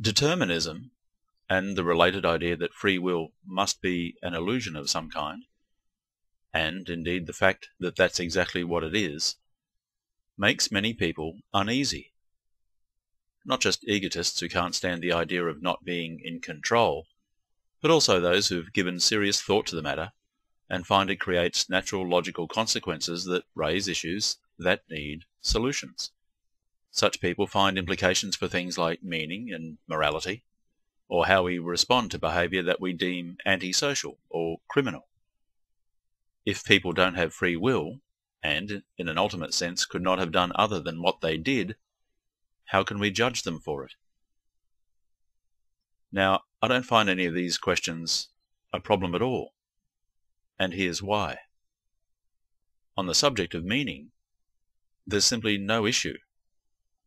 Determinism, and the related idea that free will must be an illusion of some kind, and indeed the fact that that's exactly what it is, makes many people uneasy. Not just egotists who can't stand the idea of not being in control, but also those who've given serious thought to the matter and find it creates natural logical consequences that raise issues that need solutions. Such people find implications for things like meaning and morality, or how we respond to behaviour that we deem antisocial or criminal. If people don't have free will, and, in an ultimate sense, could not have done other than what they did, how can we judge them for it? Now, I don't find any of these questions a problem at all, and here's why. On the subject of meaning, there's simply no issue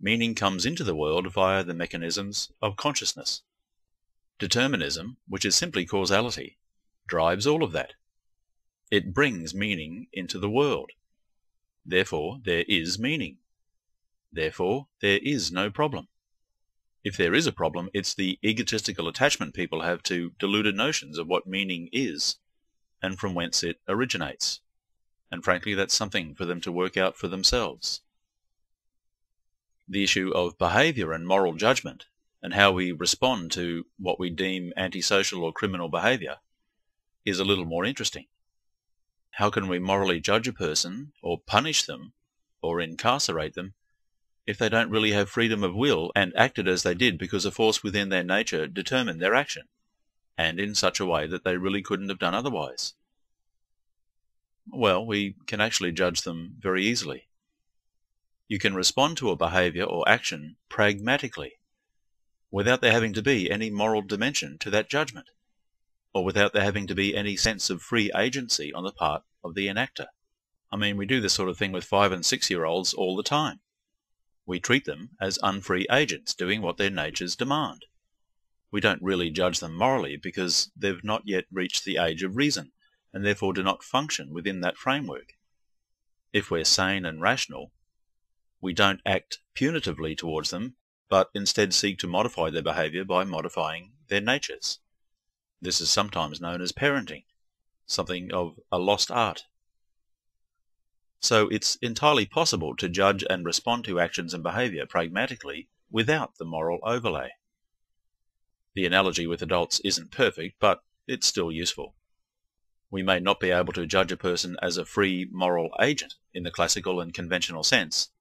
meaning comes into the world via the mechanisms of consciousness. Determinism, which is simply causality, drives all of that. It brings meaning into the world. Therefore, there is meaning. Therefore, there is no problem. If there is a problem, it's the egotistical attachment people have to deluded notions of what meaning is and from whence it originates. And frankly, that's something for them to work out for themselves the issue of behaviour and moral judgment and how we respond to what we deem antisocial or criminal behaviour is a little more interesting. How can we morally judge a person or punish them or incarcerate them if they don't really have freedom of will and acted as they did because a force within their nature determined their action, and in such a way that they really couldn't have done otherwise? Well, we can actually judge them very easily. You can respond to a behavior or action pragmatically, without there having to be any moral dimension to that judgment, or without there having to be any sense of free agency on the part of the enactor. I mean, we do this sort of thing with five and six year olds all the time. We treat them as unfree agents doing what their natures demand. We don't really judge them morally because they've not yet reached the age of reason and therefore do not function within that framework. If we're sane and rational, we don't act punitively towards them, but instead seek to modify their behavior by modifying their natures. This is sometimes known as parenting, something of a lost art. So it's entirely possible to judge and respond to actions and behavior pragmatically without the moral overlay. The analogy with adults isn't perfect, but it's still useful. We may not be able to judge a person as a free moral agent in the classical and conventional sense,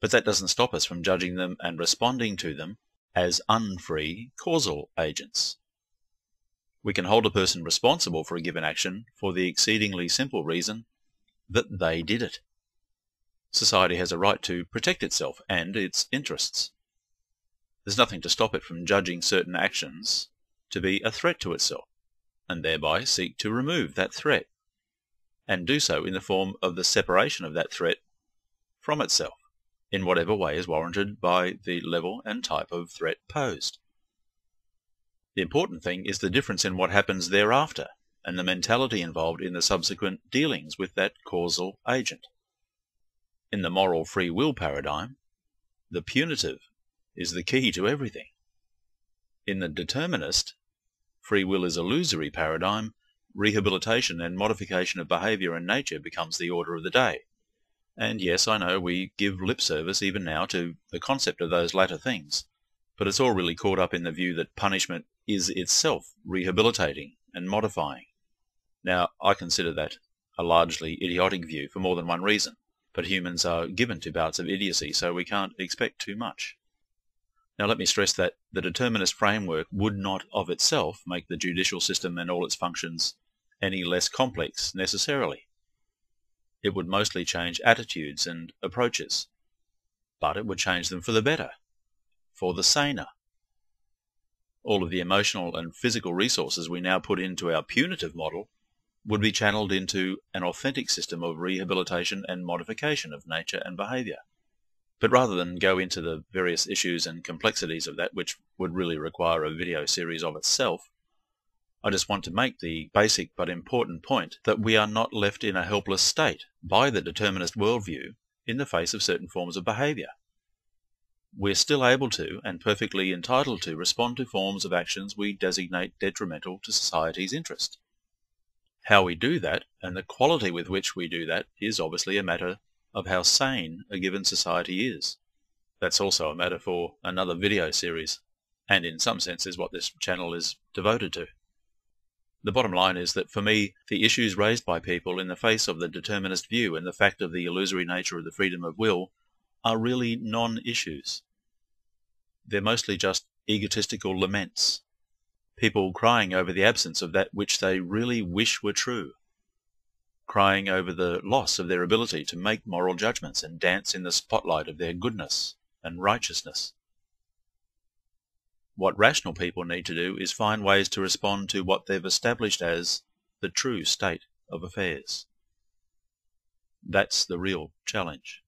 but that doesn't stop us from judging them and responding to them as unfree causal agents. We can hold a person responsible for a given action for the exceedingly simple reason that they did it. Society has a right to protect itself and its interests. There's nothing to stop it from judging certain actions to be a threat to itself, and thereby seek to remove that threat, and do so in the form of the separation of that threat from itself in whatever way is warranted by the level and type of threat posed. The important thing is the difference in what happens thereafter and the mentality involved in the subsequent dealings with that causal agent. In the moral free will paradigm, the punitive is the key to everything. In the determinist, free will is illusory paradigm, rehabilitation and modification of behavior and nature becomes the order of the day. And yes, I know we give lip service even now to the concept of those latter things, but it's all really caught up in the view that punishment is itself rehabilitating and modifying. Now, I consider that a largely idiotic view for more than one reason, but humans are given to bouts of idiocy, so we can't expect too much. Now, let me stress that the determinist framework would not of itself make the judicial system and all its functions any less complex necessarily. It would mostly change attitudes and approaches, but it would change them for the better, for the saner. All of the emotional and physical resources we now put into our punitive model would be channeled into an authentic system of rehabilitation and modification of nature and behavior. But rather than go into the various issues and complexities of that, which would really require a video series of itself, I just want to make the basic but important point that we are not left in a helpless state by the determinist worldview in the face of certain forms of behavior. We're still able to, and perfectly entitled to, respond to forms of actions we designate detrimental to society's interest. How we do that, and the quality with which we do that, is obviously a matter of how sane a given society is. That's also a matter for another video series, and in some sense is what this channel is devoted to. The bottom line is that for me, the issues raised by people in the face of the determinist view and the fact of the illusory nature of the freedom of will are really non-issues. They're mostly just egotistical laments. People crying over the absence of that which they really wish were true. Crying over the loss of their ability to make moral judgments and dance in the spotlight of their goodness and righteousness. What rational people need to do is find ways to respond to what they've established as the true state of affairs. That's the real challenge.